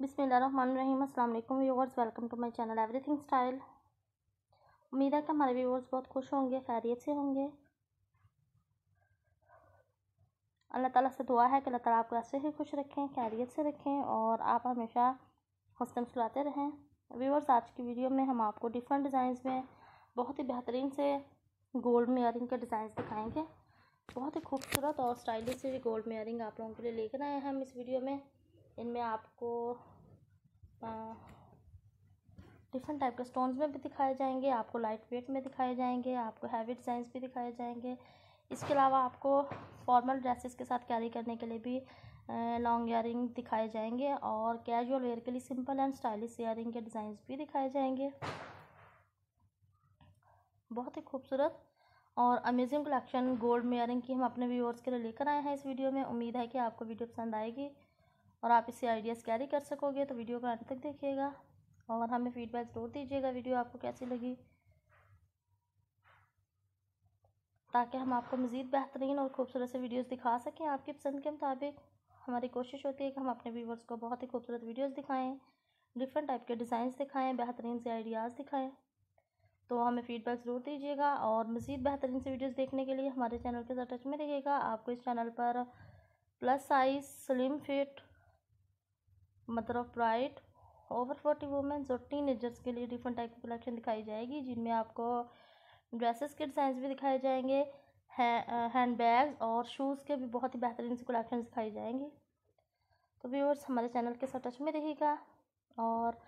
बिसमीम अल्लाम viewers welcome to my channel everything style. उम्मीद है कि हमारे व्यूवर्स बहुत खुश होंगे, खैरियत से होंगे। अल्लाह ताला से दुआ है कि अल्लाह ताला आपको ऐसे ही खुश रखें, खैरियत से रखें और आप हमेशा हौसला चलाते रहें। व्यूवर्स आज की वीडियो में हम आपको डिफरेंट डिज़ाइंस में बहुत ही बेहतरीन से गोल्ड मेयरिंग के डिज़ाइन दिखाएँगे। बहुत ही खूबसूरत और स्टाइलिश से गोल्ड मेयरिंग आप लोगों के लिए लेकर आए हैं हम इस वीडियो में। इनमें आपको डिफरेंट टाइप के स्टोन्स में भी दिखाए जाएँगे, आपको लाइट वेट में दिखाए जाएँगे, आपको हैवी डिज़ाइंस भी दिखाए जाएँगे। इसके अलावा आपको फॉर्मल ड्रेसेस के साथ कैरी करने के लिए भी लॉन्ग ईयरिंग दिखाए जाएँगे और कैजुअल वेयर के लिए सिंपल एंड स्टाइलिश ईयरिंग के डिज़ाइन भी दिखाए जाएँगे। बहुत ही खूबसूरत और अमेजिंग कलेक्शन गोल्ड मेयरिंग की हम अपने व्यूअर्स के लिए लेकर आए हैं इस वीडियो में। उम्मीद है कि आपको वीडियो पसंद आएगी। और आप इससे आइडियाज़ कैरी कर सकोगे तो वीडियो को अंत तक देखिएगा। और हमें फीडबैक ज़रूर दीजिएगा वीडियो आपको कैसी लगी। ताकि हम आपको मज़ीद बेहतरीन और खूबसूरत से वीडियोस दिखा सकें आपकी पसंद के मुताबिक। हमारी कोशिश होती है कि हम अपने व्यूवर्स को बहुत ही खूबसूरत वीडियोस दिखाएँ डिफरेंट टाइप के डिज़ाइंस दिखाएँ, बेहतरीन से आइडियाज़ दिखाएँ। तो हमें फीडबैक ज़रूर दीजिएगा और मज़ीद बेहतरीन से वीडियोज़ देखने के लिए हमारे चैनल के साथ टच में रहिएगा। आपको इस चैनल पर plus size slim fit mother of bride, over forty womens और टीन एजर्स के लिए डिफरेंट टाइप की कलेक्शन दिखाई जाएगी, जिनमें आपको ड्रेसेस के डिज़ाइन भी दिखाए जाएँगे हैंड बैग्स और शूज़ के भी बहुत ही बेहतरीन से कलेक्शन दिखाई जाएँगी। तो व्यूअर्स हमारे चैनल के साथ टच में रहिएगा और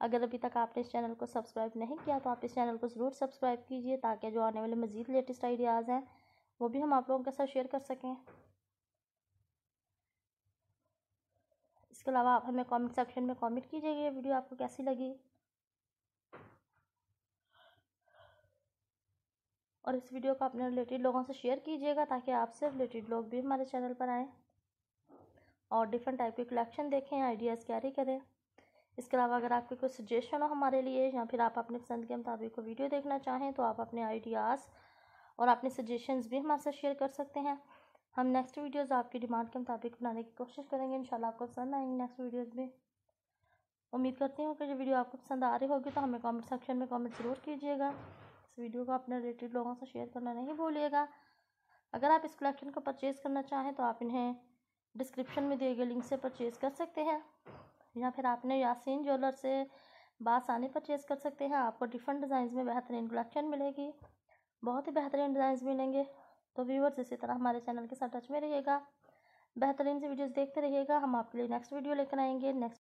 अगर अभी तक आपने इस चैनल को सब्सक्राइब नहीं किया तो आप इस चैनल को ज़रूर सब्सक्राइब कीजिए ताकि जो आने वाले मज़ीद लेटेस्ट आइडियाज़ हैं, वो भी हम आप लोगों के साथ शेयर कर सकें। इसके अलावा आप हमें कमेंट सेक्शन में कमेंट कीजिएगा ये वीडियो आपको कैसी लगी। और इस वीडियो को अपने रिलेटेड लोगों से शेयर कीजिएगा ताकि आपसे रिलेटेड लोग भी हमारे चैनल पर आएँ। और डिफरेंट टाइप के कलेक्शन देखें आइडियाज़ कैरी करें। इसके अलावा अगर आपकी कोई सजेशन हो हमारे लिए या फिर आप अपने पसंद के मुताबिक वीडियो देखना चाहें तो आप अपने आइडियाज़ और अपने सजेशंस भी हमारे साथ शेयर कर सकते हैं। हम नेक्स्ट वीडियोस आपकी डिमांड के मुताबिक बनाने की कोशिश करेंगे, इंशाल्लाह आपको पसंद आएँगे नेक्स्ट वीडियोस में उम्मीद करती हूँ कि जो वीडियो आपको पसंद आ रही होगी तो हमें कमेंट सेक्शन में कमेंट ज़रूर कीजिएगा। इस वीडियो को अपने रिलेटेड लोगों से शेयर करना नहीं भूलिएगा। अगर आप इस कलेक्शन को परचेज़ करना चाहें तो आप इन्हें डिस्क्रिप्शन में दिए गए लिंक से परचेज़ कर सकते हैं। या फिर आपने यासीन ज्वेलर से बासानी परचेज़ कर सकते हैं। आपको डिफरेंट डिज़ाइन में बेहतरीन कलेक्शन मिलेगी। बहुत ही बेहतरीन डिज़ाइन मिलेंगे। तो व्यूअर्स इसी तरह हमारे चैनल के साथ टच में रहिएगा। बेहतरीन से वीडियोस देखते रहिएगा। हम आपके लिए नेक्स्ट वीडियो लेकर आएँगे। नेक्स्ट